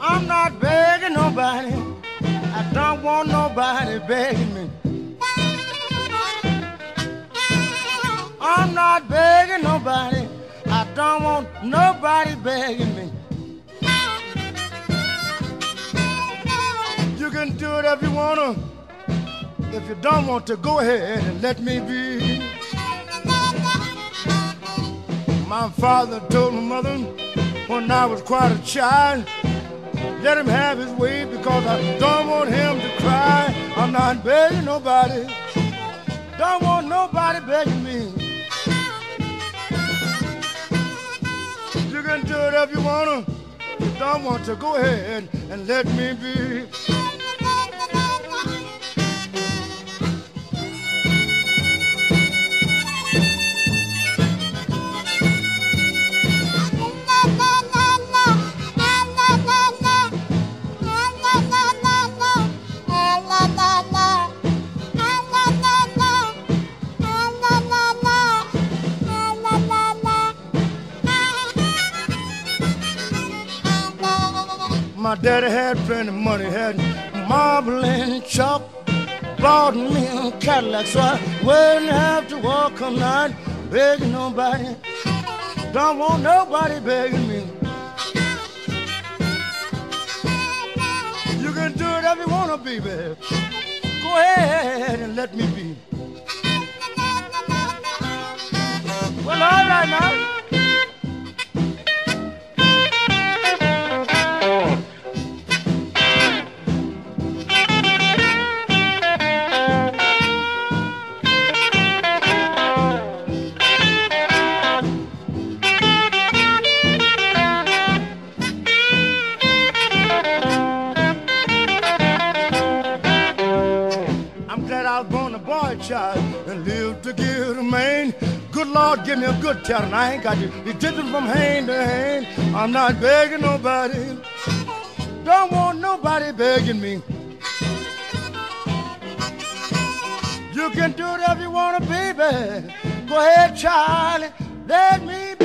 I'm not begging nobody. I don't want nobody begging me. I'm not begging nobody. I don't want nobody begging me. You can do it if you wanna. If you don't want to, go ahead and let me be. My father told my mother when I was quite a child, let him have his way because I don't want him to cry. I'm not begging nobody. Don't want nobody begging me. You can do it if you wanna. Don't want to, go ahead and let me be. My daddy had plenty of money, had marble and chalk. Bought me a Cadillac, so I wouldn't have to walk all night begging nobody. Don't want nobody begging me. You can do it if you wanna be, babe. Go ahead and let me be. Well, all right now. on a boy child and live to give a man. Good Lord, give me a good telling. I ain't got you. You did it from hand to hand. I'm not begging nobody. Don't want nobody begging me. You can do it if you want to, baby. Go ahead, Charlie. Let me be.